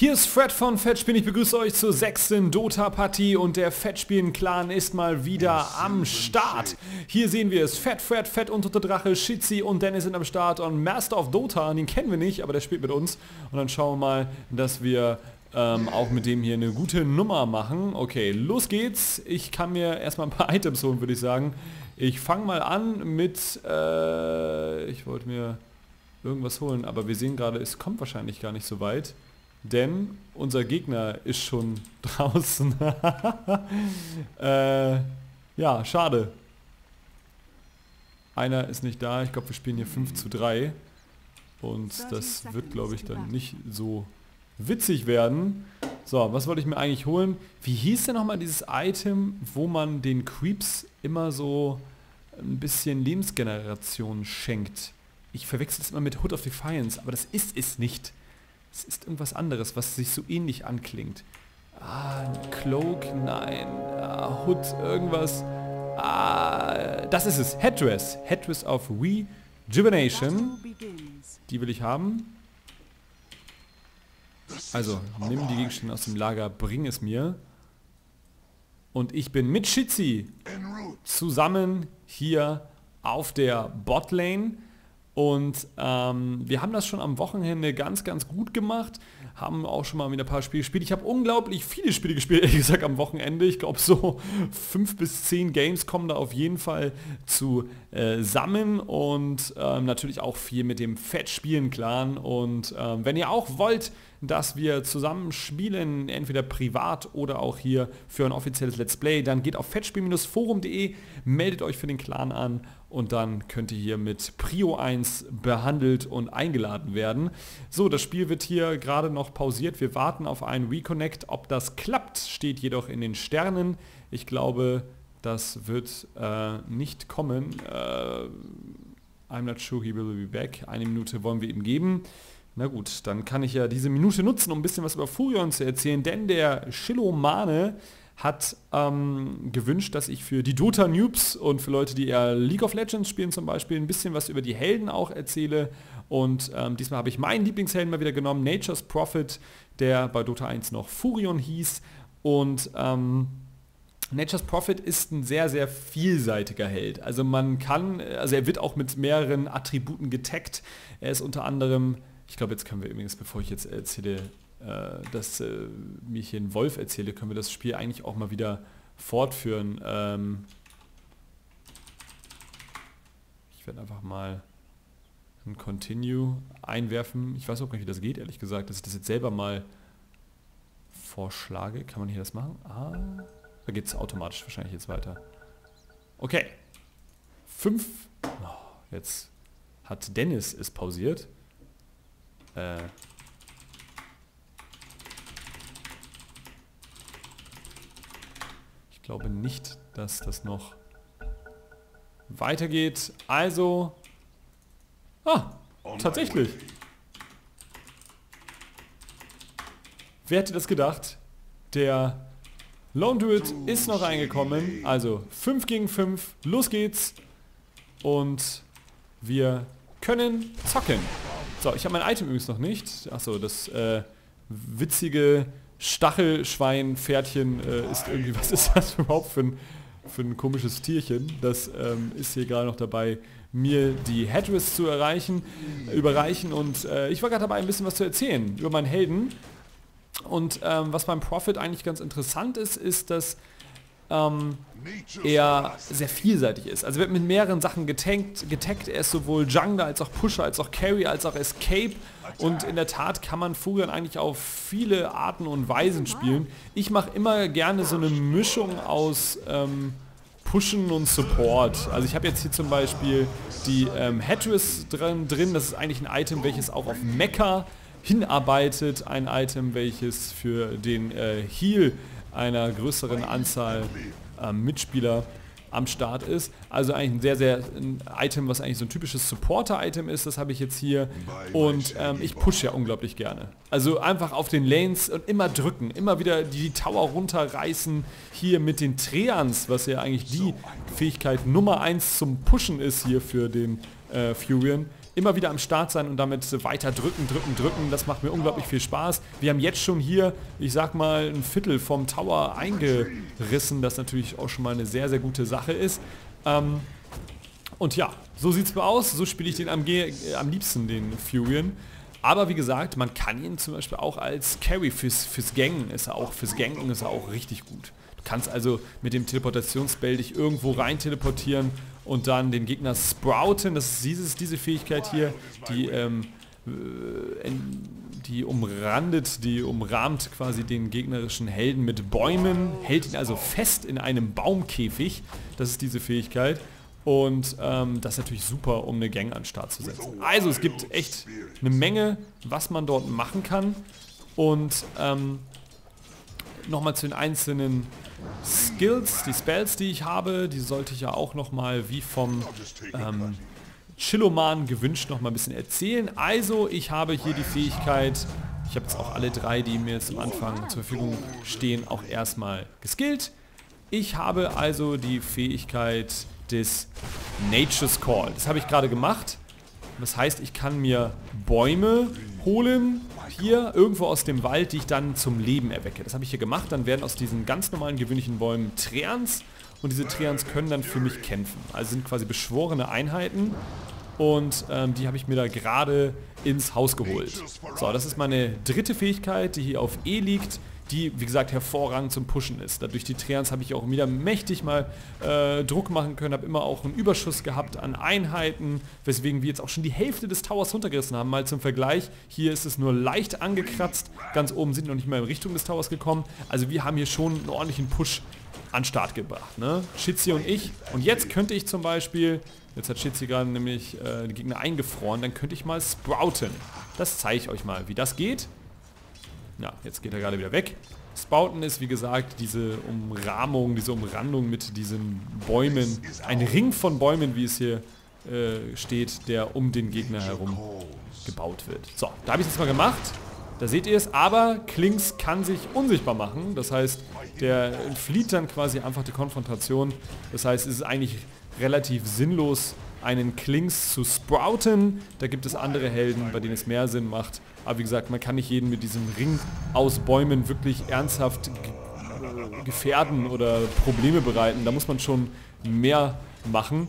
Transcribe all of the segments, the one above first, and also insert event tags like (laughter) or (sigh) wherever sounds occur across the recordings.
Hier ist Fred von Fettspielen. Ich begrüße euch zur sechsten Dota-Partie und der Fettspielen-Clan ist mal wieder am Start. Hier sehen wir es. Fett, Fred, Fett und der Drache, Shitzy und Dennis sind am Start und Master of Dota, den kennen wir nicht, aber der spielt mit uns. Und dann schauen wir mal, dass wir ähm, auch mit dem hier eine gute Nummer machen. Okay, los geht's. Ich kann mir erstmal ein paar (laughs) Items holen, würde ich sagen. Ich fange mal an mit, äh, ich wollte mir irgendwas holen, aber wir sehen gerade, es kommt wahrscheinlich gar nicht so weit. Denn unser Gegner ist schon (laughs) draußen. (laughs) äh, ja, schade. Einer ist nicht da. Ich glaube, wir spielen hier 5 zu 3. Und das wird, glaube ich, dann nicht so witzig werden. So, was wollte ich mir eigentlich holen? Wie hieß denn nochmal dieses Item, wo man den Creeps immer so ein bisschen Lebensgeneration schenkt? Ich verwechsel es immer mit Hood of Defiance, aber das ist es nicht. Es ist irgendwas anderes, was sich so ähnlich anklingt. Ah, Cloak, nein. Ah, Hood, irgendwas. Ah, das ist es. Headdress. Headdress of Rejuvenation. Die will ich haben. Also, nimm die Gegenstände aus dem Lager, bring es mir. Und ich bin mit Shitzy zusammen hier auf der Botlane. Und ähm, wir haben das schon am Wochenende ganz, ganz gut gemacht. Haben auch schon mal wieder ein paar Spiele gespielt. Ich habe unglaublich viele Spiele gespielt, (laughs) ehrlich gesagt, am Wochenende. Ich glaube, so fünf bis zehn Games kommen da auf jeden Fall zusammen. Äh, und ähm, natürlich auch viel mit dem Fettspielen-Clan. Und ähm, wenn ihr auch wollt, dass wir zusammen spielen, entweder privat oder auch hier für ein offizielles Let's Play, dann geht auf fettspiel-forum.de, meldet euch für den Clan an und dann könnt ihr hier mit Prio 1 behandelt und eingeladen werden. So, das Spiel wird hier gerade noch pausiert. Wir warten auf einen Reconnect. Ob das klappt, steht jedoch in den Sternen. Ich glaube, das wird äh, nicht kommen. Äh, I'm not sure he will be back. Eine Minute wollen wir ihm geben. Na gut, dann kann ich ja diese Minute nutzen, um ein bisschen was über Furion zu erzählen, denn der Shilomane hat ähm, gewünscht, dass ich für die Dota Noobs und für Leute, die eher League of Legends spielen zum Beispiel, ein bisschen was über die Helden auch erzähle. Und ähm, diesmal habe ich meinen Lieblingshelden mal wieder genommen, Nature's Prophet, der bei Dota 1 noch Furion hieß. Und ähm, Nature's Prophet ist ein sehr, sehr vielseitiger Held. Also man kann, also er wird auch mit mehreren Attributen getaggt. Er ist unter anderem, ich glaube jetzt können wir übrigens, bevor ich jetzt erzähle, äh, dass äh, mir hier ein Wolf erzähle, können wir das Spiel eigentlich auch mal wieder fortführen. Ähm ich werde einfach mal ein Continue einwerfen. Ich weiß auch nicht, wie das geht, ehrlich gesagt, dass ich das jetzt selber mal vorschlage. Kann man hier das machen? Ah, da geht es automatisch wahrscheinlich jetzt weiter. Okay. Fünf. Oh, jetzt hat Dennis es pausiert. Äh, glaube nicht, dass das noch weitergeht. Also... Ah, tatsächlich. Wer hätte das gedacht? Der Lone Druid ist noch reingekommen. Also 5 gegen 5. Los geht's. Und wir können zocken. So, ich habe mein Item übrigens noch nicht. Achso, das äh, witzige Stachelschwein-Pferdchen äh, ist irgendwie, (laughs) was ist das überhaupt für ein, für ein komisches Tierchen? Das ähm, ist hier gerade noch dabei, mir die Headrest zu erreichen, überreichen und äh, ich war gerade dabei, ein bisschen was zu erzählen über meinen Helden. Und ähm, was beim Profit eigentlich ganz interessant ist, ist, dass ähm, er sehr vielseitig ist. Also wird mit mehreren Sachen getankt, getaggt. Er ist sowohl Jungler als auch Pusher, als auch Carry, als auch Escape. Und in der Tat kann man Furion eigentlich auf viele Arten und Weisen spielen. Ich mache immer gerne so eine Mischung aus ähm, Pushen und Support. Also ich habe jetzt hier zum Beispiel die ähm, Headress drin, drin. Das ist eigentlich ein Item, welches auch auf Mecha hinarbeitet. Ein Item, welches für den äh, Heal einer größeren Anzahl äh, Mitspieler am Start ist. Also eigentlich ein sehr, sehr ein Item, was eigentlich so ein typisches Supporter-Item ist, das habe ich jetzt hier. Und ähm, ich pushe ja unglaublich gerne. Also einfach auf den Lanes und immer drücken, immer wieder die Tower runterreißen. Hier mit den Treants, was ja eigentlich die Fähigkeit Nummer 1 zum Pushen ist hier für den äh, Furion immer wieder am Start sein und damit weiter drücken, drücken, drücken. Das macht mir unglaublich viel Spaß. Wir haben jetzt schon hier, ich sag mal, ein Viertel vom Tower eingerissen, das natürlich auch schon mal eine sehr, sehr gute Sache ist. Ähm, und ja, so sieht es aus. So spiele ich den am, äh, am liebsten, den Furion. Aber wie gesagt, man kann ihn zum Beispiel auch als Carry fürs, fürs Gangen ist er auch, fürs Gangen ist er auch richtig gut. Du kannst also mit dem Teleportationsspell dich irgendwo rein teleportieren und dann den Gegner sprouten. Das ist dieses, diese Fähigkeit hier, die, ähm, äh, die umrandet, die umrahmt quasi den gegnerischen Helden mit Bäumen, hält ihn also fest in einem Baumkäfig. Das ist diese Fähigkeit. Und ähm, das ist natürlich super, um eine Gang an den Start zu setzen. Also es gibt echt eine Menge, was man dort machen kann. Und ähm, nochmal zu den einzelnen Skills, die Spells, die ich habe, die sollte ich ja auch nochmal wie vom ähm, Chilloman gewünscht nochmal ein bisschen erzählen. Also ich habe hier die Fähigkeit, ich habe jetzt auch alle drei, die mir zum Anfang zur Verfügung stehen, auch erstmal geskillt. Ich habe also die Fähigkeit des Nature's Call. Das habe ich gerade gemacht. Das heißt, ich kann mir Bäume holen, hier irgendwo aus dem Wald, die ich dann zum Leben erwecke. Das habe ich hier gemacht. Dann werden aus diesen ganz normalen gewöhnlichen Bäumen Treants und diese Treants können dann für mich kämpfen. Also sind quasi beschworene Einheiten und ähm, die habe ich mir da gerade ins Haus geholt. So, das ist meine dritte Fähigkeit, die hier auf E liegt die, wie gesagt, hervorragend zum Pushen ist. Dadurch die Treants habe ich auch wieder mächtig mal äh, Druck machen können, habe immer auch einen Überschuss gehabt an Einheiten, weswegen wir jetzt auch schon die Hälfte des Towers runtergerissen haben. Mal zum Vergleich, hier ist es nur leicht angekratzt, ganz oben sind noch nicht mal in Richtung des Towers gekommen. Also wir haben hier schon einen ordentlichen Push an Start gebracht. Ne? Shitzi und ich. Und jetzt könnte ich zum Beispiel, jetzt hat Shitzi gerade nämlich äh, die Gegner eingefroren, dann könnte ich mal sprouten. Das zeige ich euch mal, wie das geht. Ja, jetzt geht er gerade wieder weg. Spouten ist, wie gesagt, diese Umrahmung, diese Umrandung mit diesen Bäumen. Ein Ring von Bäumen, wie es hier äh, steht, der um den Gegner herum gebaut wird. So, da habe ich es jetzt mal gemacht. Da seht ihr es, aber Klinks kann sich unsichtbar machen. Das heißt, der flieht dann quasi einfach die Konfrontation. Das heißt, es ist eigentlich relativ sinnlos, einen Klinks zu sprouten. Da gibt es andere Helden, bei denen es mehr Sinn macht. Aber wie gesagt, man kann nicht jeden mit diesem Ring aus Bäumen wirklich ernsthaft gefährden oder Probleme bereiten. Da muss man schon mehr machen.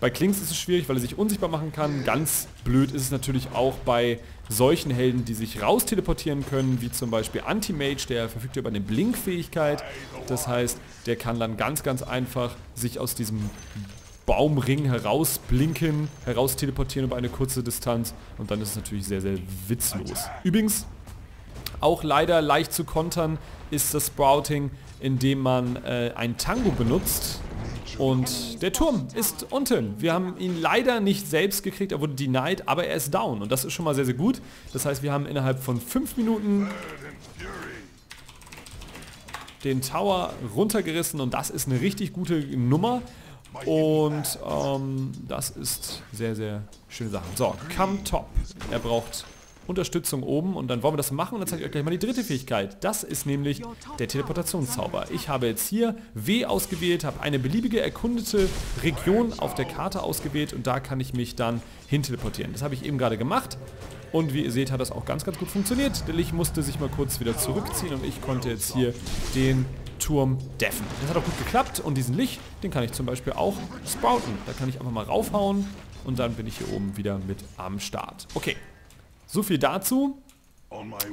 Bei Klinks ist es schwierig, weil er sich unsichtbar machen kann. Ganz blöd ist es natürlich auch bei solchen Helden, die sich raus teleportieren können, wie zum Beispiel Anti-Mage, der verfügt über eine Blink-Fähigkeit. Das heißt, der kann dann ganz, ganz einfach sich aus diesem Baumring herausblinken, heraus teleportieren über eine kurze Distanz und dann ist es natürlich sehr, sehr witzlos. Übrigens, auch leider leicht zu kontern ist das Sprouting, indem man äh, ein Tango benutzt. Und der Turm ist unten. Wir haben ihn leider nicht selbst gekriegt, er wurde denied, aber er ist down. Und das ist schon mal sehr, sehr gut. Das heißt, wir haben innerhalb von 5 Minuten den Tower runtergerissen und das ist eine richtig gute Nummer. Und ähm, das ist sehr, sehr schöne Sache. So, come top. Er braucht Unterstützung oben und dann wollen wir das machen und dann zeige ich euch gleich mal die dritte Fähigkeit. Das ist nämlich der Teleportationszauber. Ich habe jetzt hier W ausgewählt, habe eine beliebige erkundete Region auf der Karte ausgewählt und da kann ich mich dann hin teleportieren. Das habe ich eben gerade gemacht und wie ihr seht hat das auch ganz, ganz gut funktioniert. Der Licht musste sich mal kurz wieder zurückziehen und ich konnte jetzt hier den Turm deffen. Das hat auch gut geklappt und diesen Licht, den kann ich zum Beispiel auch sprouten. Da kann ich einfach mal raufhauen und dann bin ich hier oben wieder mit am Start. Okay, so viel dazu.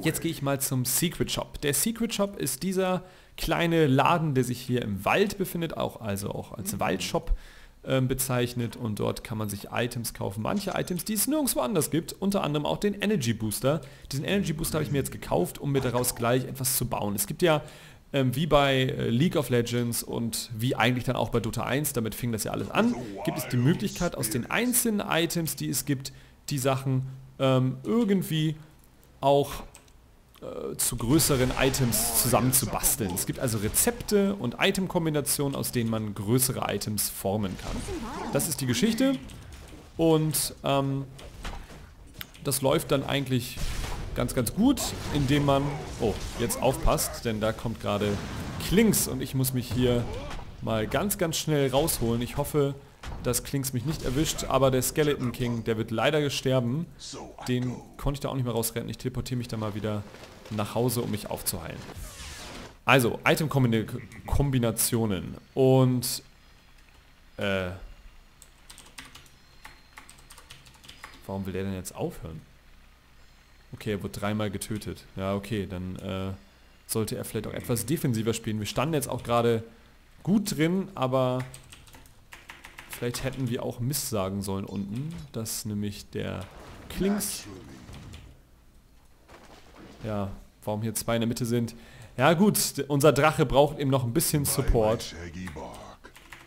Jetzt gehe ich mal zum Secret Shop. Der Secret Shop ist dieser kleine Laden, der sich hier im Wald befindet, auch also auch als Waldshop äh, bezeichnet und dort kann man sich Items kaufen. Manche Items, die es nirgendwo anders gibt, unter anderem auch den Energy Booster. Diesen Energy Booster habe ich mir jetzt gekauft, um mir daraus gleich etwas zu bauen. Es gibt ja ähm, wie bei äh, League of Legends und wie eigentlich dann auch bei Dota 1, damit fing das ja alles an, gibt es die Möglichkeit aus den einzelnen Items, die es gibt, die Sachen ähm, irgendwie auch äh, zu größeren Items zusammenzubasteln. Es gibt also Rezepte und Itemkombinationen, aus denen man größere Items formen kann. Das ist die Geschichte und ähm, das läuft dann eigentlich ganz, ganz gut, indem man... Oh, jetzt aufpasst, denn da kommt gerade Klinks und ich muss mich hier mal ganz, ganz schnell rausholen. Ich hoffe, dass Klings mich nicht erwischt, aber der Skeleton King, der wird leider gesterben. Den konnte ich da auch nicht mehr rausretten. Ich teleportiere mich da mal wieder nach Hause, um mich aufzuheilen. Also, Item-Kombinationen. Und... Äh... Warum will der denn jetzt aufhören? Okay, er wird dreimal getötet. Ja, okay, dann äh, sollte er vielleicht auch etwas defensiver spielen. Wir standen jetzt auch gerade gut drin, aber vielleicht hätten wir auch Mist sagen sollen unten, dass nämlich der Klings... Ja, warum hier zwei in der Mitte sind. Ja gut, unser Drache braucht eben noch ein bisschen Support.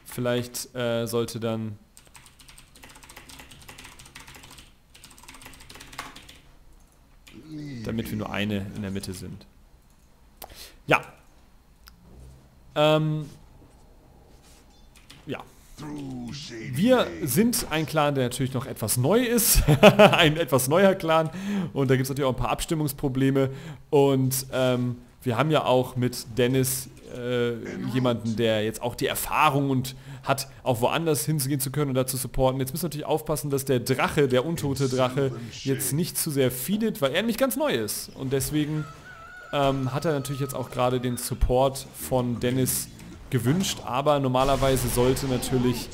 Vielleicht äh, sollte dann damit wir nur eine in der Mitte sind. Ja. Ähm. Ja. Wir sind ein Clan, der natürlich noch etwas neu ist. (laughs) ein etwas neuer Clan. Und da gibt es natürlich auch ein paar Abstimmungsprobleme. Und ähm, wir haben ja auch mit Dennis äh, jemanden, der jetzt auch die Erfahrung und hat, auch woanders hinzugehen zu können und dazu supporten. Jetzt müssen wir natürlich aufpassen, dass der Drache, der untote Drache, jetzt nicht zu sehr feedet, weil er nämlich ganz neu ist. Und deswegen ähm, hat er natürlich jetzt auch gerade den Support von Dennis gewünscht, aber normalerweise sollte natürlich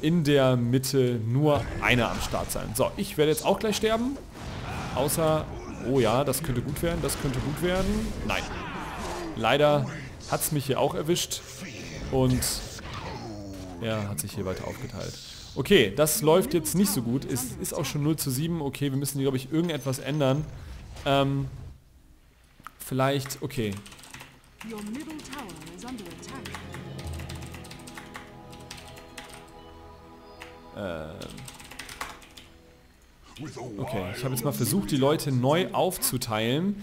in der Mitte nur einer am Start sein. So, ich werde jetzt auch gleich sterben, außer, oh ja, das könnte gut werden, das könnte gut werden. Nein, leider hat es mich hier auch erwischt und er hat sich hier weiter aufgeteilt. Okay, das läuft jetzt nicht so gut. Es ist auch schon 0 zu 7. Okay, wir müssen hier, glaube ich, irgendetwas ändern. Ähm, vielleicht, okay. Ähm, okay, ich habe jetzt mal versucht, die Leute neu aufzuteilen.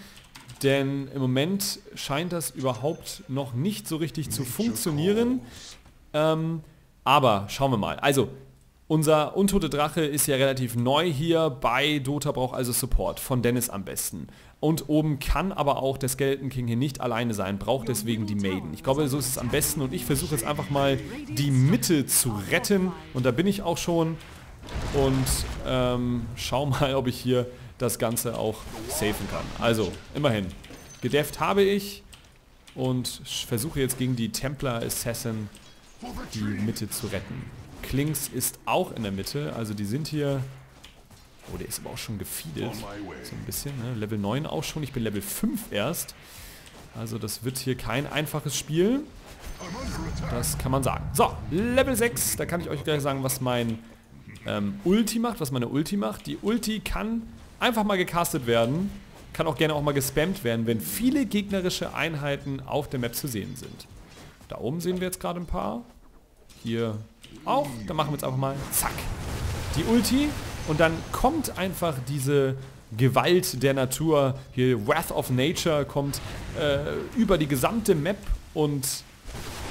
Denn im Moment scheint das überhaupt noch nicht so richtig zu funktionieren. Ähm, aber schauen wir mal. Also, unser untote Drache ist ja relativ neu hier. Bei Dota braucht also Support. Von Dennis am besten. Und oben kann aber auch der Skeleton King hier nicht alleine sein. Braucht deswegen die Maiden. Ich glaube, so ist es am besten. Und ich versuche jetzt einfach mal die Mitte zu retten. Und da bin ich auch schon. Und ähm, schau mal, ob ich hier das Ganze auch safen kann. Also, immerhin. Gedeft habe ich und versuche jetzt gegen die Templar Assassin die Mitte zu retten. Klings ist auch in der Mitte, also die sind hier... Oh, der ist aber auch schon gefeedet. So ein bisschen, ne? Level 9 auch schon. Ich bin Level 5 erst. Also das wird hier kein einfaches Spiel. Das kann man sagen. So, Level 6. Da kann ich euch gleich sagen, was mein ähm, Ulti macht, was meine Ulti macht. Die Ulti kann einfach mal gecastet werden. Kann auch gerne auch mal gespammt werden, wenn viele gegnerische Einheiten auf der Map zu sehen sind. Da oben sehen wir jetzt gerade ein paar. Hier auch. Dann machen wir jetzt einfach mal zack. Die Ulti. Und dann kommt einfach diese Gewalt der Natur, hier Wrath of Nature kommt äh, über die gesamte Map und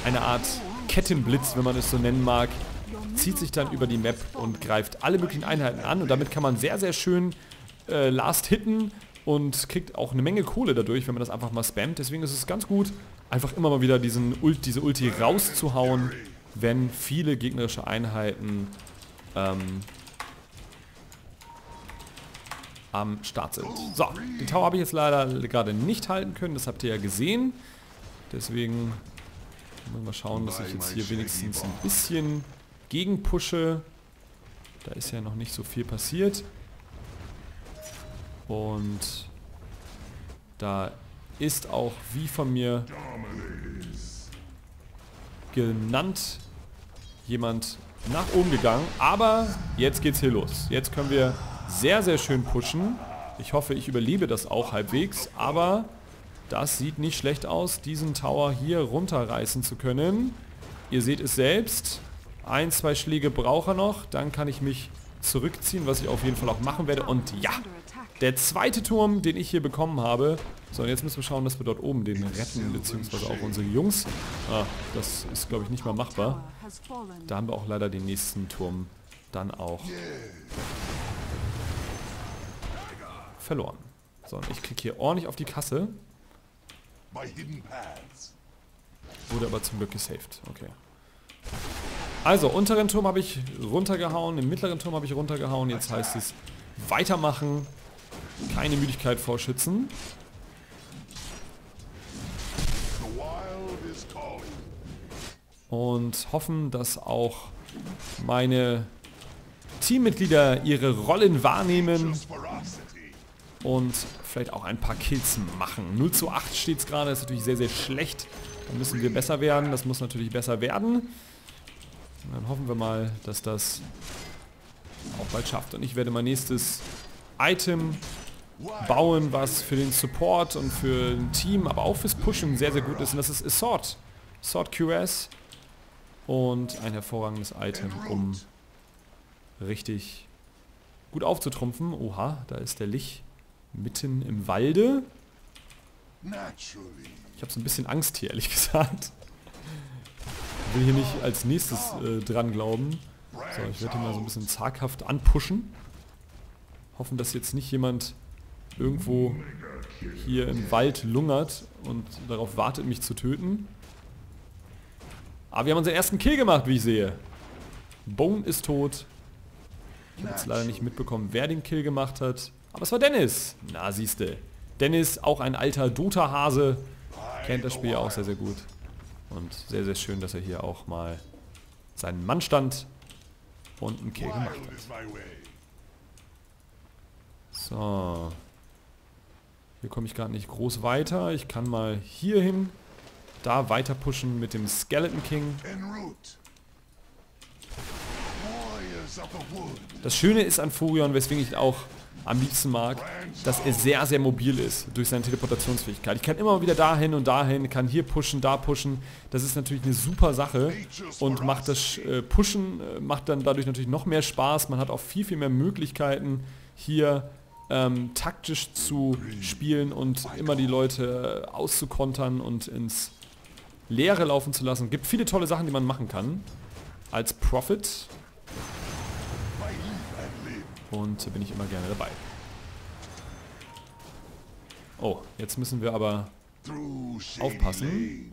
eine Art Kettenblitz, wenn man es so nennen mag, zieht sich dann über die Map und greift alle möglichen Einheiten an und damit kann man sehr, sehr schön äh, last hitten und kriegt auch eine Menge Kohle dadurch, wenn man das einfach mal spammt. Deswegen ist es ganz gut, einfach immer mal wieder diesen Ult, diese Ulti rauszuhauen, wenn viele gegnerische Einheiten ähm, am Start sind. So, den Tower habe ich jetzt leider gerade nicht halten können, das habt ihr ja gesehen. Deswegen mal schauen, dass ich jetzt hier wenigstens ein bisschen gegenpushe. Da ist ja noch nicht so viel passiert. Und da ist auch, wie von mir genannt, jemand nach oben gegangen. Aber jetzt geht's hier los. Jetzt können wir sehr, sehr schön pushen. Ich hoffe, ich überlebe das auch halbwegs. Aber das sieht nicht schlecht aus, diesen Tower hier runterreißen zu können. Ihr seht es selbst. Ein, zwei Schläge braucht er noch. Dann kann ich mich zurückziehen, was ich auf jeden Fall auch machen werde. Und ja, der zweite Turm, den ich hier bekommen habe. So, und jetzt müssen wir schauen, dass wir dort oben den retten, beziehungsweise auch unsere Jungs. Ah, das ist, glaube ich, nicht mal machbar. Da haben wir auch leider den nächsten Turm dann auch verloren. So, und ich klicke hier ordentlich auf die Kasse. Wurde aber zum Glück gesaved. Okay. Also, unteren Turm habe ich runtergehauen, im mittleren Turm habe ich runtergehauen. Jetzt heißt es weitermachen. Keine Müdigkeit vorschützen. Und hoffen, dass auch meine Teammitglieder ihre Rollen wahrnehmen und vielleicht auch ein paar Kills machen. 0 zu 8 steht es gerade, ist natürlich sehr, sehr schlecht. Da müssen wir besser werden, das muss natürlich besser werden. Und dann hoffen wir mal, dass das auch bald schafft. Und ich werde mein nächstes Item bauen, was für den Support und für ein Team, aber auch fürs Pushen sehr, sehr gut ist. Und das ist Assault. Assault QS. Und ein hervorragendes Item, um richtig gut aufzutrumpfen. Oha, da ist der Lich mitten im Walde. Ich habe so ein bisschen Angst hier, ehrlich (laughs) gesagt. Ich will hier nicht als nächstes äh, dran glauben. So, ich werde hier mal so ein bisschen zaghaft anpushen. Hoffen, dass jetzt nicht jemand irgendwo hier im Wald lungert und darauf wartet, mich zu töten. Aber wir haben unseren ersten Kill gemacht, wie ich sehe. Bone ist tot. Ich habe jetzt leider nicht mitbekommen, wer den Kill gemacht hat. Aber es war Dennis. Na, siehste. Dennis, auch ein alter Dota-Hase, kennt das Spiel auch sehr, sehr gut. Und sehr, sehr schön, dass er hier auch mal seinen Mann stand und einen Kill gemacht hat. So. Hier komme ich gerade nicht groß weiter. Ich kann mal hier hin, da weiter pushen mit dem Skeleton King. Das Schöne ist an Furion, weswegen ich auch am liebsten mag, dass er sehr, sehr mobil ist durch seine Teleportationsfähigkeit. Ich kann immer wieder dahin und dahin, kann hier pushen, da pushen. Das ist natürlich eine super Sache und macht das äh, Pushen, äh, macht dann dadurch natürlich noch mehr Spaß. Man hat auch viel, viel mehr Möglichkeiten, hier ähm, taktisch zu spielen und immer die Leute auszukontern und ins Leere laufen zu lassen. Gibt viele tolle Sachen, die man machen kann. Als Profit und da bin ich immer gerne dabei. Oh, jetzt müssen wir aber aufpassen.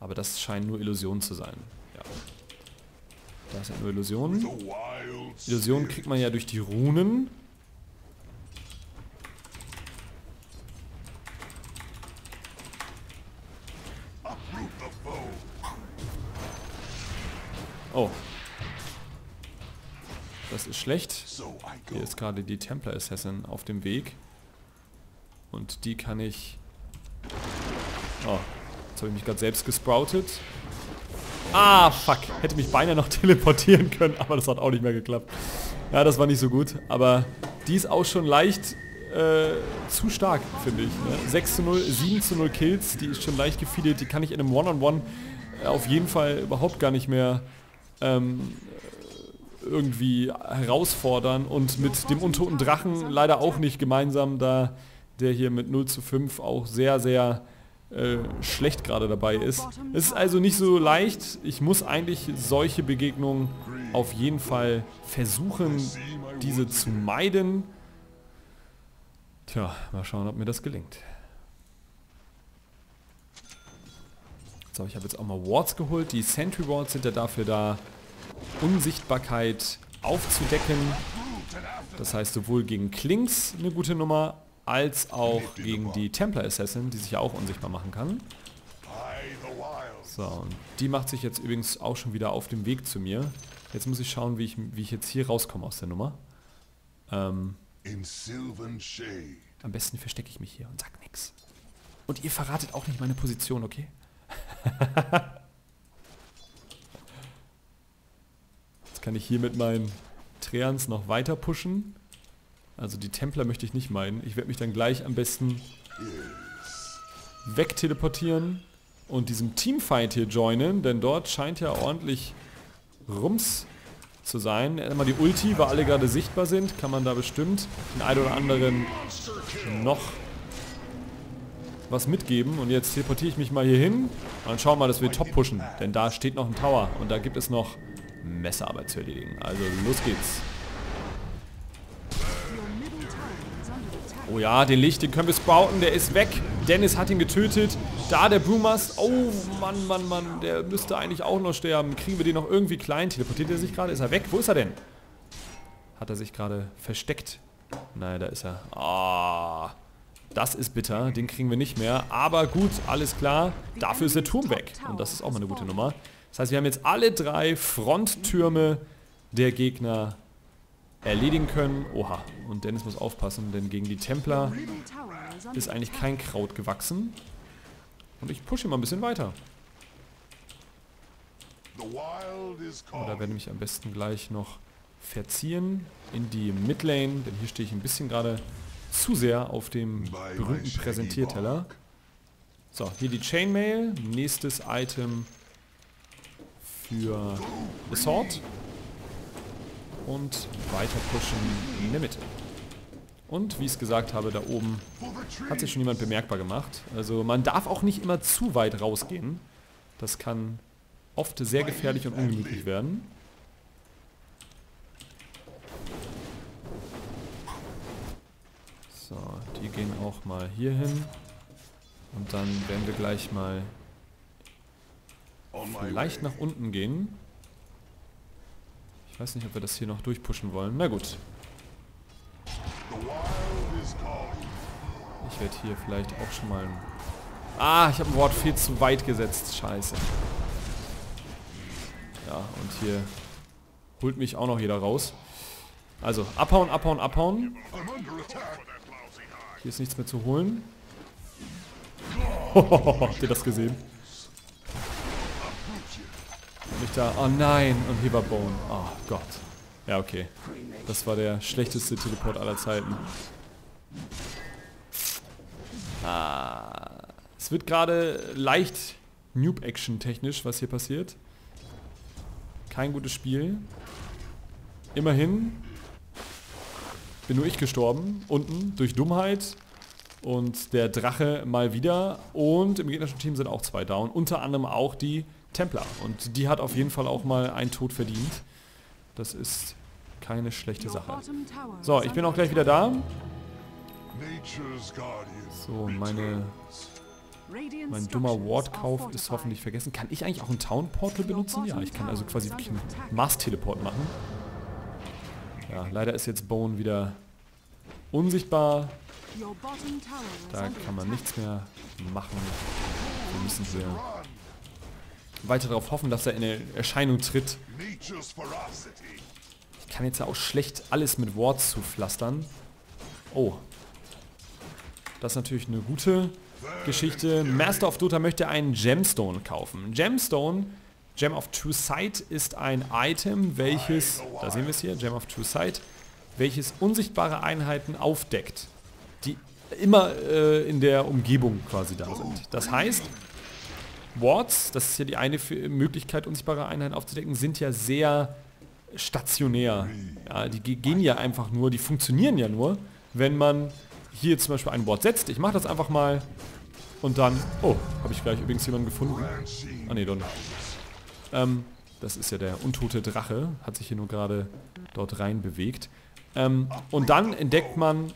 Aber das scheinen nur Illusionen zu sein. Ja. Da sind nur Illusionen. Illusionen kriegt man ja durch die Runen. Oh, das ist schlecht. Hier ist gerade die Templar Assassin auf dem Weg. Und die kann ich... Oh, jetzt habe ich mich gerade selbst gesproutet. Ah, fuck. Hätte mich beinahe noch (laughs) teleportieren können, aber das hat auch nicht mehr geklappt. Ja, das war nicht so gut. Aber die ist auch schon leicht äh, zu stark, finde ich. Ne? 6 zu 0, 7 zu 0 Kills, die ist schon leicht gefeedet. Die kann ich in einem One-on-One -on -One auf jeden Fall überhaupt gar nicht mehr ähm, irgendwie herausfordern und mit dem untoten Drachen leider auch nicht gemeinsam, da der hier mit 0 zu 5 auch sehr, sehr äh, schlecht gerade dabei ist. Es ist also nicht so leicht. Ich muss eigentlich solche Begegnungen auf jeden Fall versuchen, diese zu meiden. Tja, mal schauen, ob mir das gelingt. So, ich habe jetzt auch mal Wards geholt. Die Sentry Wards sind ja dafür da, Unsichtbarkeit aufzudecken. Das heißt sowohl gegen Klinks eine gute Nummer, als auch gegen die Templar Assassin, die sich ja auch unsichtbar machen kann. So, und die macht sich jetzt übrigens auch schon wieder auf dem Weg zu mir. Jetzt muss ich schauen, wie ich, wie ich jetzt hier rauskomme aus der Nummer. Ähm, am besten verstecke ich mich hier und sag nichts. Und ihr verratet auch nicht meine Position, okay? (laughs) kann ich hier mit meinen Treants noch weiter pushen. Also die Templer möchte ich nicht meinen. Ich werde mich dann gleich am besten wegteleportieren und diesem Teamfight hier joinen, denn dort scheint ja ordentlich Rums zu sein. Immer die Ulti, weil alle gerade sichtbar sind, kann man da bestimmt den einen oder anderen noch was mitgeben. Und jetzt teleportiere ich mich mal hier hin und schauen mal, dass wir top pushen. Denn da steht noch ein Tower und da gibt es noch Messerarbeit zu erledigen. Also los geht's. Oh ja, den Licht, den können wir sprouten. Der ist weg. Dennis hat ihn getötet. Da der Brewmast. Oh, Mann, Mann, Mann. Der müsste eigentlich auch noch sterben. Kriegen wir den noch irgendwie klein? Teleportiert er sich gerade? Ist er weg? Wo ist er denn? Hat er sich gerade versteckt? Nein, da ist er. Ah, das ist bitter. Den kriegen wir nicht mehr. Aber gut, alles klar. Dafür ist der Turm weg. Und das ist auch mal eine gute Nummer. Das heißt, wir haben jetzt alle drei Fronttürme der Gegner erledigen können. Oha, und Dennis muss aufpassen, denn gegen die Templer ist eigentlich kein Kraut gewachsen. Und ich pushe mal ein bisschen weiter. Oder werde mich am besten gleich noch verziehen in die Midlane, denn hier stehe ich ein bisschen gerade zu sehr auf dem berühmten Präsentierteller. So, hier die Chainmail. Nächstes Item für Assault und weiter pushen in der Mitte. Und wie ich es gesagt habe, da oben hat sich schon jemand bemerkbar gemacht. Also man darf auch nicht immer zu weit rausgehen. Das kann oft sehr gefährlich und ungemütlich werden. So, die gehen auch mal hier hin. Und dann werden wir gleich mal vielleicht nach unten gehen. Ich weiß nicht, ob wir das hier noch durchpushen wollen. Na gut. Ich werde hier vielleicht auch schon mal... Ah, ich habe ein Wort viel zu weit gesetzt. Scheiße. Ja, und hier holt mich auch noch jeder raus. Also, abhauen, abhauen, abhauen. Hier ist nichts mehr zu holen. (laughs) Habt ihr das gesehen? Nicht da. Oh nein. Und hier war Bone. Oh Gott. Ja, okay. Das war der schlechteste Teleport aller Zeiten. Ah. Es wird gerade leicht Noob-Action technisch, was hier passiert. Kein gutes Spiel. Immerhin bin nur ich gestorben. Unten durch Dummheit. Und der Drache mal wieder. Und im gegnerischen Team sind auch zwei down. Unter anderem auch die Templar. Und die hat auf jeden Fall auch mal einen Tod verdient. Das ist keine schlechte Sache. So, ich bin auch gleich wieder da. So, meine... Mein dummer Ward-Kauf ist hoffentlich vergessen. Kann ich eigentlich auch ein Town-Portal benutzen? Ja, ich kann also quasi wirklich einen Mars-Teleport machen. Ja, leider ist jetzt Bone wieder unsichtbar. Da kann man nichts mehr machen. Wir müssen hier weiter darauf hoffen, dass er in Erscheinung tritt. Ich kann jetzt ja auch schlecht alles mit Wards zupflastern. Oh. Das ist natürlich eine gute Geschichte. Master of Dota möchte einen Gemstone kaufen. Gemstone, Gem of True Sight, ist ein Item, welches, da sehen wir es hier, Gem of True Sight, welches unsichtbare Einheiten aufdeckt, die immer äh, in der Umgebung quasi da sind. Das heißt, Wards, das ist ja die eine Möglichkeit, unsichtbare Einheiten aufzudecken, sind ja sehr stationär. Ja, die gehen ja einfach nur, die funktionieren ja nur, wenn man hier zum Beispiel ein Ward setzt. Ich mache das einfach mal und dann... Oh, habe ich gleich übrigens jemanden gefunden. Ah ne, doch Ähm, das ist ja der untote Drache, hat sich hier nur gerade dort rein bewegt. Ähm, und dann entdeckt man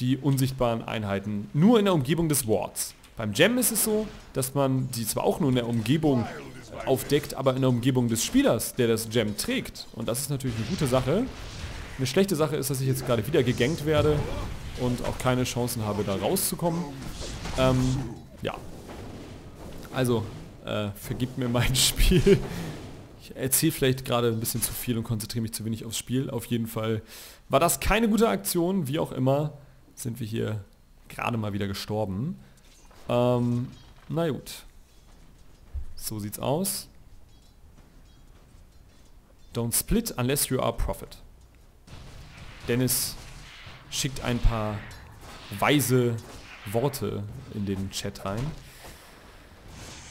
die unsichtbaren Einheiten nur in der Umgebung des Wards. Beim Gem ist es so, dass man die zwar auch nur in der Umgebung aufdeckt, aber in der Umgebung des Spielers, der das Gem trägt. Und das ist natürlich eine gute Sache. Eine schlechte Sache ist, dass ich jetzt gerade wieder gegankt werde und auch keine Chancen habe, da rauszukommen. Ähm, ja. Also, äh, vergibt mir mein (laughs) Spiel. Ich erzähle vielleicht gerade ein bisschen zu viel und konzentriere mich zu wenig aufs Spiel. Auf jeden Fall war das keine gute Aktion. Wie auch immer sind wir hier gerade mal wieder gestorben. Ähm, na gut. So sieht's aus. Don't split unless you are profit. Dennis schickt ein paar weise Worte in den Chat rein.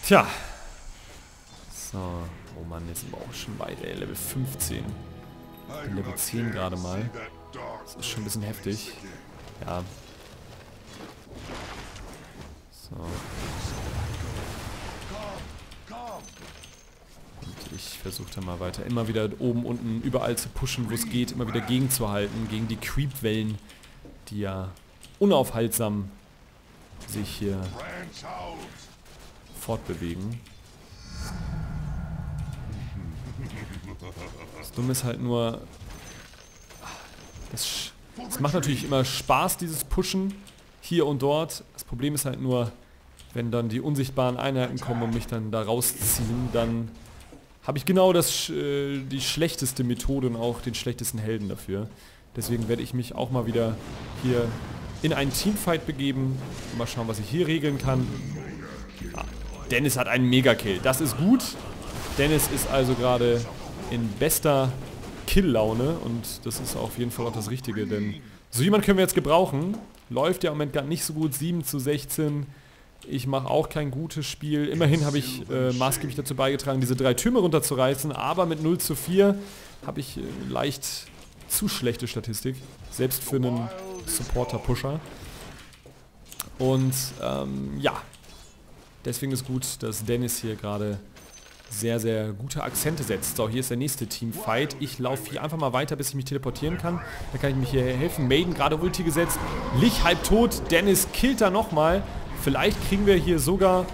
Tja. So. Oh Mann, jetzt sind wir auch schon weit, ey. Level 15. Level 10 gerade mal. Das ist schon ein bisschen heftig. Ja, so. Und ich versuche dann mal weiter, immer wieder oben, unten, überall zu pushen, wo es geht, immer wieder gegenzuhalten, gegen die Creep-Wellen, die ja unaufhaltsam sich hier fortbewegen. Das Dumme ist halt nur... Es macht natürlich immer Spaß, dieses Pushen hier und dort. Das Problem ist halt nur, wenn dann die unsichtbaren Einheiten kommen und mich dann da rausziehen, dann habe ich genau das, äh, die schlechteste Methode und auch den schlechtesten Helden dafür. Deswegen werde ich mich auch mal wieder hier in einen Teamfight begeben. Mal schauen, was ich hier regeln kann. Dennis hat einen Mega-Kill. Das ist gut. Dennis ist also gerade in bester Kill-Laune und das ist auf jeden Fall auch das Richtige, denn so jemand können wir jetzt gebrauchen. Läuft ja im Moment gar nicht so gut. 7 zu 16. Ich mache auch kein gutes Spiel. Immerhin habe ich äh, maßgeblich dazu beigetragen, diese drei Türme runterzureißen, aber mit 0 zu 4 habe ich äh, leicht zu schlechte Statistik. Selbst für einen Supporter-Pusher. Und ähm, ja, deswegen ist gut, dass Dennis hier gerade sehr, sehr gute Akzente setzt. So, hier ist der nächste Teamfight. Ich laufe hier einfach mal weiter, bis ich mich teleportieren kann. Da kann ich mich hier helfen. Maiden gerade Ulti gesetzt. Lich halb tot. Dennis killt da nochmal. Vielleicht kriegen wir hier sogar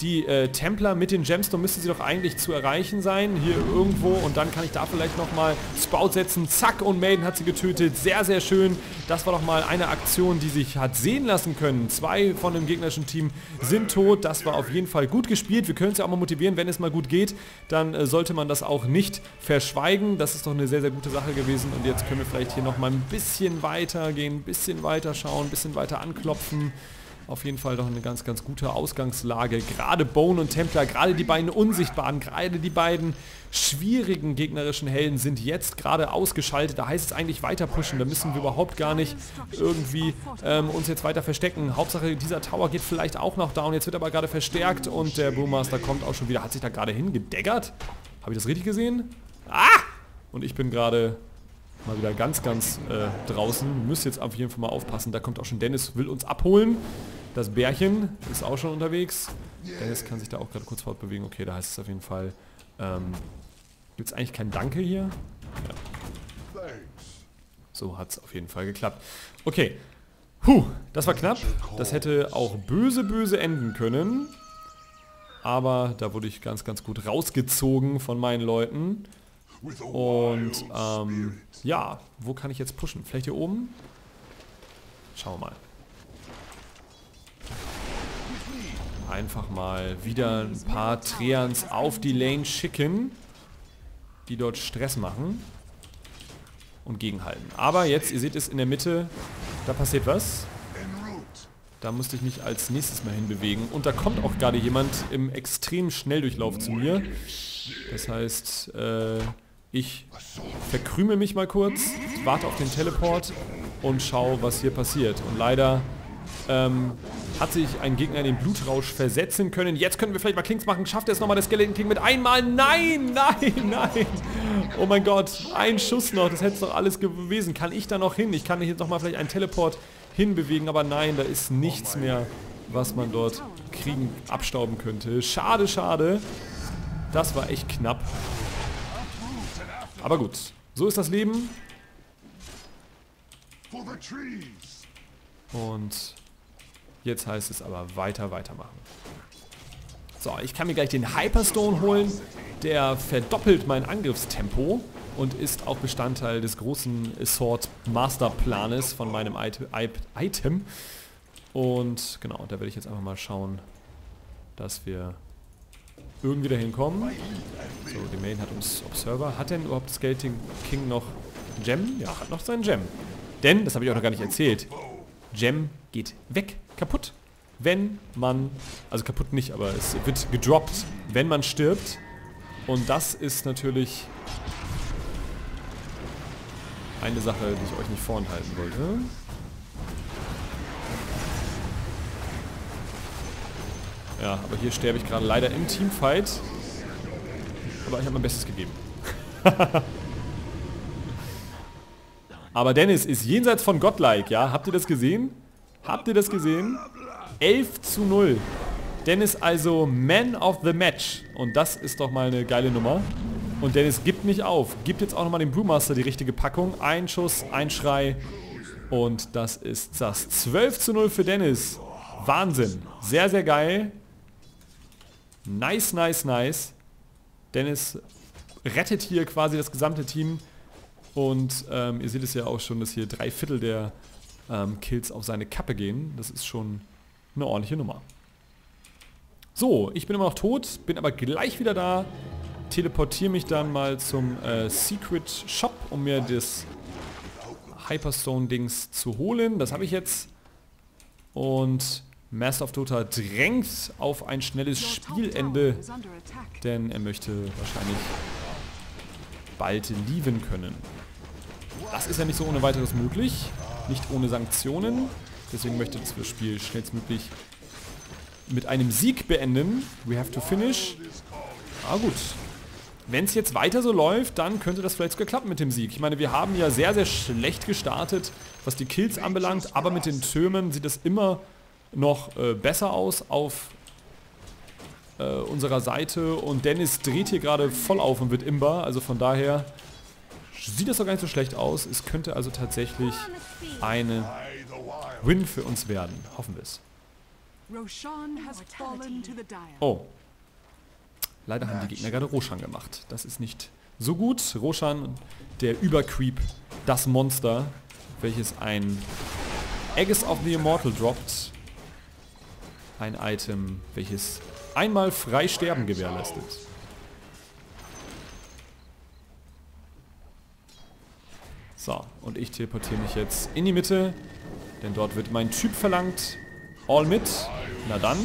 die äh, Templer mit den Gemstone müssten sie doch eigentlich zu erreichen sein. Hier irgendwo. Und dann kann ich da vielleicht nochmal Sprout setzen. Zack, und Maiden hat sie getötet. Sehr, sehr schön. Das war doch mal eine Aktion, die sich hat sehen lassen können. Zwei von dem gegnerischen Team sind tot. Das war auf jeden Fall gut gespielt. Wir können es ja auch mal motivieren. Wenn es mal gut geht, dann äh, sollte man das auch nicht verschweigen. Das ist doch eine sehr, sehr gute Sache gewesen. Und jetzt können wir vielleicht hier nochmal ein bisschen weiter gehen, ein bisschen weiter schauen, ein bisschen weiter anklopfen auf jeden Fall doch eine ganz, ganz gute Ausgangslage. Gerade Bone und Templar, gerade die beiden Unsichtbaren, gerade die beiden schwierigen gegnerischen Helden sind jetzt gerade ausgeschaltet. Da heißt es eigentlich weiter pushen. Da müssen wir überhaupt gar nicht irgendwie ähm, uns jetzt weiter verstecken. Hauptsache, dieser Tower geht vielleicht auch noch down. Jetzt wird aber gerade verstärkt und der Brewmaster kommt auch schon wieder. Hat sich da gerade hingedeggert? Habe ich das richtig gesehen? Ah! Und ich bin gerade mal wieder ganz, ganz äh, draußen. Müsst jetzt auf jeden Fall mal aufpassen. Da kommt auch schon Dennis, will uns abholen. Das Bärchen ist auch schon unterwegs. Dennis kann sich da auch gerade kurz fortbewegen. Okay, da heißt es auf jeden Fall. Ähm, Gibt es eigentlich kein Danke hier? Ja. So hat es auf jeden Fall geklappt. Okay. Puh, das war knapp. Das hätte auch böse, böse enden können. Aber da wurde ich ganz, ganz gut rausgezogen von meinen Leuten. Und ähm, ja, wo kann ich jetzt pushen? Vielleicht hier oben? Schauen wir mal. Einfach mal wieder ein paar Treants auf die Lane schicken, die dort Stress machen und gegenhalten. Aber jetzt, ihr seht es in der Mitte, da passiert was. Da musste ich mich als nächstes mal hinbewegen. Und da kommt auch gerade jemand im extremen Schnelldurchlauf zu mir. Das heißt, äh, ich verkrüme mich mal kurz, warte auf den Teleport und schaue, was hier passiert. Und leider ähm, hat sich ein Gegner in den Blutrausch versetzen können. Jetzt können wir vielleicht mal Kings machen. Schafft er es nochmal, der Skeleton King mit einmal? Nein, nein, nein. Oh mein Gott, ein Schuss noch. Das hätte es doch alles gewesen. Kann ich da noch hin? Ich kann hier nochmal vielleicht einen Teleport hinbewegen, aber nein, da ist nichts mehr, was man dort kriegen, abstauben könnte. Schade, schade. Das war echt knapp. Aber gut, so ist das Leben. Und Jetzt heißt es aber weiter, weitermachen. So, ich kann mir gleich den Hyperstone holen. Der verdoppelt mein Angriffstempo und ist auch Bestandteil des großen Assault Masterplanes von meinem Item. Und genau, da werde ich jetzt einfach mal schauen, dass wir irgendwie dahin kommen. So, die Main hat uns Observer. Hat denn überhaupt Skating King noch Gem? Ja, hat noch seinen Gem. Denn, das habe ich auch noch gar nicht erzählt, Gem geht weg, kaputt, wenn man, also kaputt nicht, aber es wird gedroppt, wenn man stirbt. Und das ist natürlich eine Sache, die ich euch nicht vorenthalten wollte. Ja, aber hier sterbe ich gerade leider im Teamfight. Aber ich habe mein Bestes gegeben. (laughs) Aber Dennis ist jenseits von Godlike, ja? Habt ihr das gesehen? Habt ihr das gesehen? 11 zu 0. Dennis also Man of the Match. Und das ist doch mal eine geile Nummer. Und Dennis gibt nicht auf. Gibt jetzt auch nochmal dem Brewmaster die richtige Packung. Ein Schuss, ein Schrei. Und das ist das 12 zu 0 für Dennis. Wahnsinn. Sehr, sehr geil. Nice, nice, nice. Dennis rettet hier quasi das gesamte Team. Und ähm, ihr seht es ja auch schon, dass hier drei Viertel der ähm, Kills auf seine Kappe gehen. Das ist schon eine ordentliche Nummer. So, ich bin immer noch tot, bin aber gleich wieder da. Teleportiere mich dann mal zum äh, Secret Shop, um mir das Hyperstone-Dings zu holen. Das habe ich jetzt. Und Master of Dota drängt auf ein schnelles Spielende, denn er möchte wahrscheinlich bald lieben können. Das ist ja nicht so ohne weiteres möglich, nicht ohne Sanktionen. Deswegen möchte das Spiel schnellstmöglich mit einem Sieg beenden. We have to finish. Ah gut. Wenn es jetzt weiter so läuft, dann könnte das vielleicht sogar klappen mit dem Sieg. Ich meine, wir haben ja sehr, sehr schlecht gestartet, was die Kills anbelangt, aber mit den Türmen sieht es immer noch äh, besser aus auf äh, unserer Seite und Dennis dreht hier gerade voll auf und wird imbar, also von daher sieht das doch gar nicht so schlecht aus. Es könnte also tatsächlich eine Win für uns werden. Hoffen wir es. Oh. Leider haben die Gegner gerade Roshan gemacht. Das ist nicht so gut. Roshan, der Übercreep, das Monster, welches ein Aegis of the Immortal droppt, ein Item, welches einmal frei sterben gewährleistet. So, und ich teleportiere mich jetzt in die Mitte, denn dort wird mein Typ verlangt. All mit. Na dann.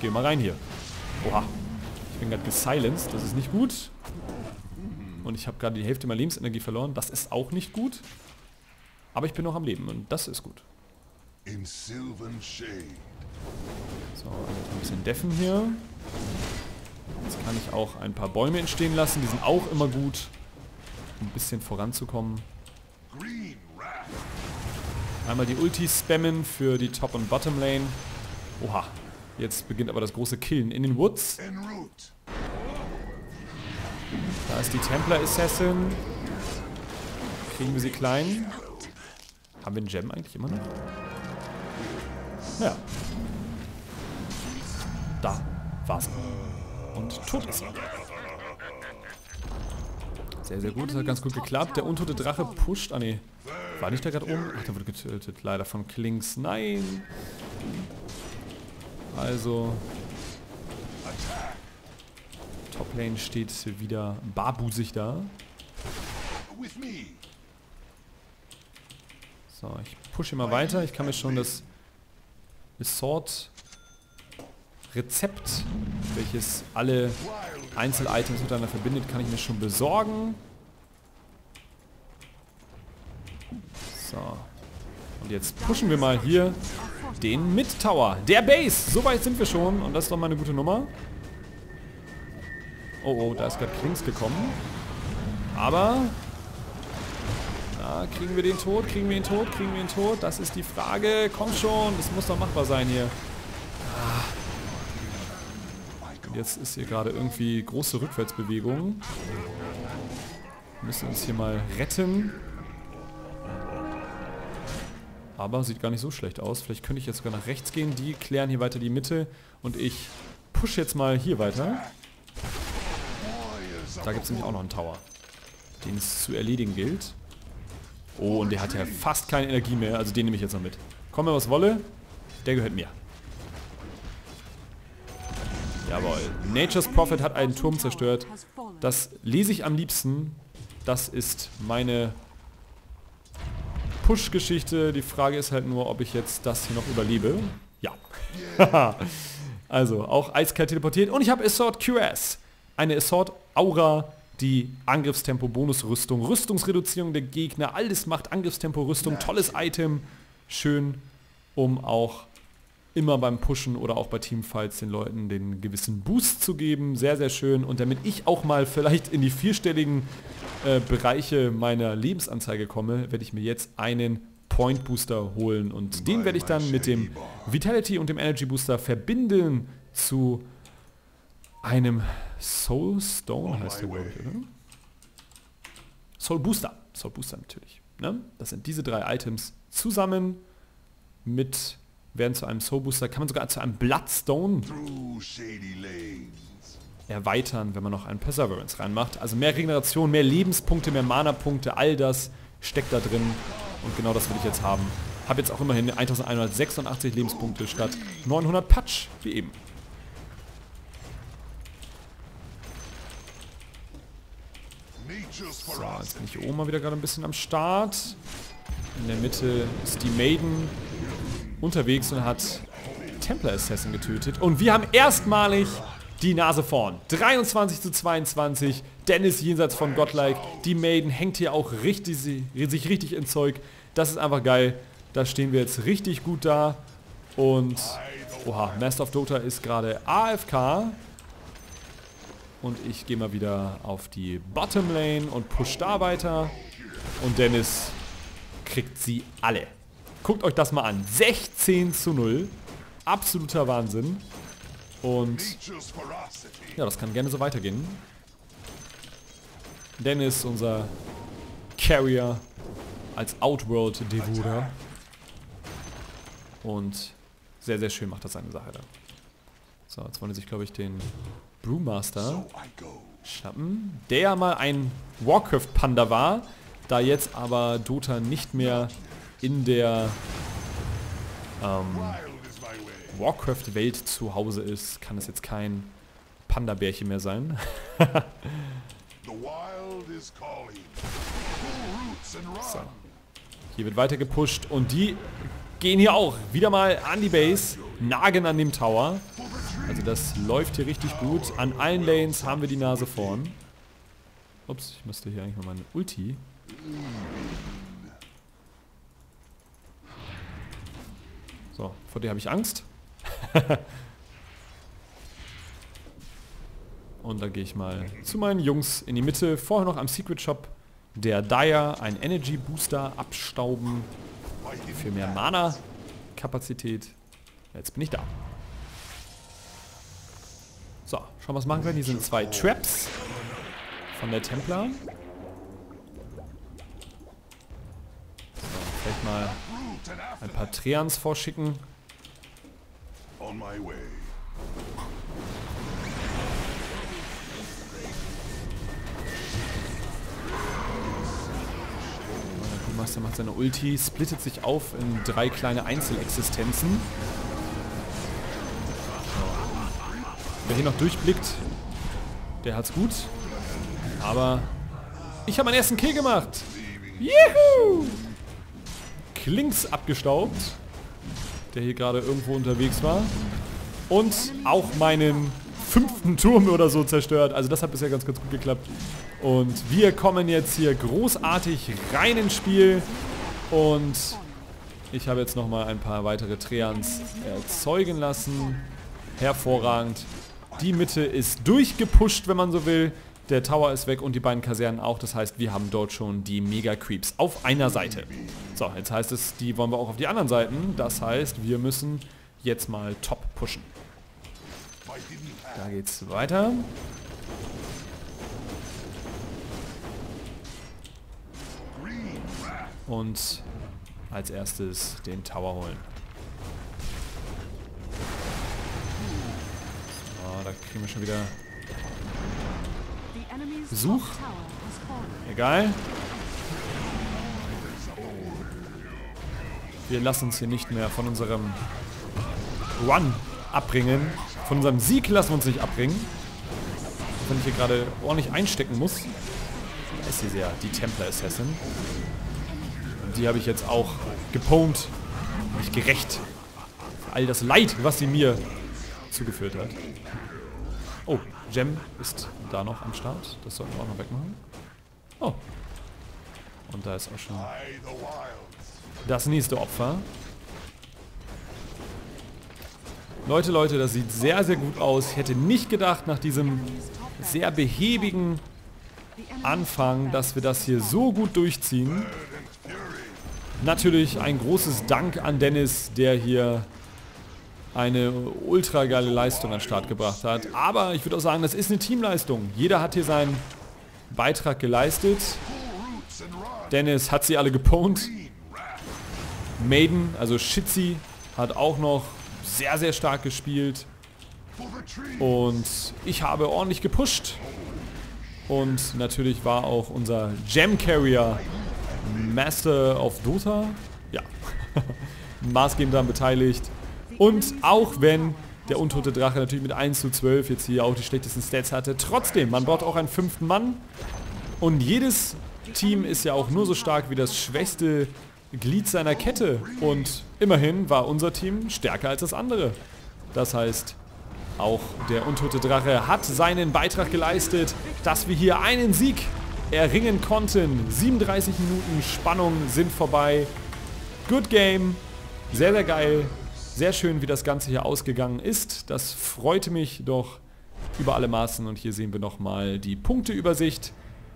Geh mal rein hier. Oha. Ich bin gerade gesilenced, das ist nicht gut. Und ich habe gerade die Hälfte meiner Lebensenergie verloren, das ist auch nicht gut. Aber ich bin noch am Leben und das ist gut in sylvan shade. So, ein bisschen deffen hier. Jetzt kann ich auch ein paar Bäume entstehen lassen. Die sind auch immer gut, ein bisschen voranzukommen. Einmal die Ulti spammen für die Top- und Bottom-Lane. Oha, jetzt beginnt aber das große Killen in den Woods. Da ist die Templar Assassin. Kriegen wir sie klein. Haben wir einen Gem eigentlich immer noch? Ja. Da war's. Und tot ist er. Sehr, sehr gut. Das hat ganz gut geklappt. Der untote Drache pusht. Ah, ne. War nicht da gerade oben? Ach, der wurde getötet. Leider von Klinks. Nein. Also. Toplane steht wieder barbusig da. So, ich pushe immer weiter. Ich kann mir schon das Assort Rezept, welches alle Einzel-Items miteinander verbindet, kann ich mir schon besorgen. So. Und jetzt pushen wir mal hier den Mid-Tower. Der Base! So weit sind wir schon und das ist doch mal eine gute Nummer. Oh, oh, da ist gerade Klings gekommen. Aber kriegen wir den tot? Kriegen wir ihn tot? Kriegen wir ihn tot? Das ist die Frage. Komm schon, das muss doch machbar sein hier. Jetzt ist hier gerade irgendwie große Rückwärtsbewegung. Wir müssen uns hier mal retten. Aber sieht gar nicht so schlecht aus. Vielleicht könnte ich jetzt sogar nach rechts gehen. Die klären hier weiter die Mitte. Und ich push jetzt mal hier weiter. Da gibt es nämlich auch noch einen Tower, den es zu erledigen gilt. Oh, und der hat ja fast keine Energie mehr. Also den nehme ich jetzt noch mit. Komme was wolle, der gehört mir. Jawohl. Nature's Prophet hat einen Turm zerstört. Das lese ich am liebsten. Das ist meine Push-Geschichte. Die Frage ist halt nur, ob ich jetzt das hier noch überlebe. Ja. (laughs) also, auch eiskalt teleportiert. Und ich habe Assault QS. Eine Assault Aura die Angriffstempo, Bonusrüstung, Rüstungsreduzierung der Gegner, alles macht Angriffstempo, Rüstung, tolles Item, schön, um auch immer beim Pushen oder auch bei Teamfights den Leuten den gewissen Boost zu geben, sehr, sehr schön und damit ich auch mal vielleicht in die vierstelligen äh, Bereiche meiner Lebensanzeige komme, werde ich mir jetzt einen Point Booster holen und den werde ich dann mit dem Vitality und dem Energy Booster verbinden zu einem Soul Stone heißt der, glaube ich, oder? Soul Booster. Soul Booster natürlich. Ne? Das sind diese drei Items zusammen mit, werden zu einem Soul Booster, kann man sogar zu einem Bloodstone erweitern, wenn man noch einen Perseverance reinmacht. Also mehr Regeneration, mehr Lebenspunkte, mehr Mana-Punkte, all das steckt da drin. Und genau das will ich jetzt haben. Habe jetzt auch immerhin 1186 Lebenspunkte statt 900 Patch, wie eben. So, jetzt bin ich hier oben mal wieder gerade ein bisschen am Start. In der Mitte ist die Maiden unterwegs und hat Templar Assassin getötet. Und wir haben erstmalig die Nase vorn. 23 zu 22. Dennis jenseits von Godlike. Die Maiden hängt hier auch richtig, sich richtig ins Zeug. Das ist einfach geil. Da stehen wir jetzt richtig gut da. Und, oha, Master of Dota ist gerade AFK. Und ich gehe mal wieder auf die Bottom Lane und push da weiter. Und Dennis kriegt sie alle. Guckt euch das mal an. 16 zu 0. Absoluter Wahnsinn. Und ja, das kann gerne so weitergehen. Dennis, unser Carrier als Outworld-Devourer. Und sehr, sehr schön macht das seine Sache da. So, jetzt wollen sie sich, glaube ich, den Brewmaster schnappen. Der mal ein Warcraft-Panda war, da jetzt aber Dota nicht mehr in der ähm, Warcraft-Welt zu Hause ist, kann es jetzt kein Panda-Bärchen mehr sein. so. Hier wird weiter gepusht und die gehen hier auch wieder mal an die Base, nagen an dem Tower. Also das läuft hier richtig gut. An allen Lanes haben wir die Nase vorn. Ups, ich müsste hier eigentlich mal meine Ulti. So, vor der habe ich Angst. (laughs) Und dann gehe ich mal zu meinen Jungs in die Mitte. Vorher noch am Secret Shop der Dire ein Energy Booster abstauben für mehr Mana-Kapazität. Jetzt bin ich da. So, schauen wir, was machen wir. Hier sind zwei Traps von der Templar. So, vielleicht mal ein paar Treans vorschicken. On my way. Master macht seine Ulti, splittet sich auf in drei kleine Einzelexistenzen. Wer hier noch durchblickt, der hat's gut. Aber ich habe meinen ersten Kill gemacht. Juhu! Klinks abgestaubt, der hier gerade irgendwo unterwegs war. Und auch meinen fünften Turm oder so zerstört. Also das hat bisher ganz, ganz gut geklappt. Und wir kommen jetzt hier großartig rein ins Spiel. Und ich habe jetzt nochmal ein paar weitere Treants erzeugen lassen. Hervorragend. Die Mitte ist durchgepusht, wenn man so will. Der Tower ist weg und die beiden Kasernen auch. Das heißt, wir haben dort schon die Mega-Creeps auf einer Seite. So, jetzt heißt es, die wollen wir auch auf die anderen Seiten. Das heißt, wir müssen jetzt mal top pushen. Da geht's weiter. Und als erstes den Tower holen. da kriegen wir schon wieder Besuch. Egal. Wir lassen uns hier nicht mehr von unserem Run abbringen. Von unserem Sieg lassen wir uns nicht abbringen. Wenn ich hier gerade ordentlich einstecken muss. Da ist sie sehr, die Templar Assassin. Die habe ich jetzt auch gepwned. Mich gerecht. All das Leid, was sie mir zugeführt hat. Oh, Gem ist da noch am Start. Das sollten wir auch noch wegmachen. Oh. Und da ist auch schon das nächste Opfer. Leute, Leute, das sieht sehr, sehr gut aus. Ich hätte nicht gedacht, nach diesem sehr behäbigen Anfang, dass wir das hier so gut durchziehen. Natürlich ein großes Dank an Dennis, der hier eine ultra geile Leistung an Start gebracht hat. Aber ich würde auch sagen, das ist eine Teamleistung. Jeder hat hier seinen Beitrag geleistet. Dennis hat sie alle gepont. Maiden, also Shitzy, hat auch noch sehr, sehr stark gespielt. Und ich habe ordentlich gepusht. Und natürlich war auch unser Gem Carrier Master of Dota, ja, (laughs) maßgebend daran beteiligt. Und auch wenn der untote Drache natürlich mit 1 zu 12 jetzt hier auch die schlechtesten Stats hatte, trotzdem, man braucht auch einen fünften Mann. Und jedes Team ist ja auch nur so stark wie das schwächste Glied seiner Kette. Und immerhin war unser Team stärker als das andere. Das heißt, auch der untote Drache hat seinen Beitrag geleistet, dass wir hier einen Sieg erringen konnten. 37 Minuten Spannung sind vorbei. Good Game. Sehr, sehr geil. Sehr schön, wie das Ganze hier ausgegangen ist. Das freute mich doch über alle Maßen. Und hier sehen wir nochmal die Punkteübersicht.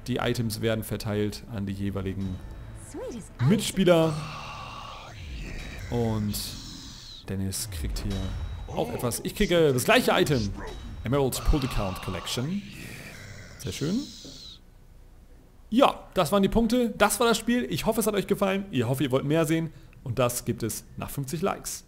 Die Items werden verteilt an die jeweiligen Mitspieler. Und Dennis kriegt hier auch etwas. Ich kriege das gleiche Item. Emerald Pull Account Collection. Sehr schön. Ja, das waren die Punkte. Das war das Spiel. Ich hoffe, es hat euch gefallen. Ich hoffe, ihr wollt mehr sehen. Und das gibt es nach 50 Likes.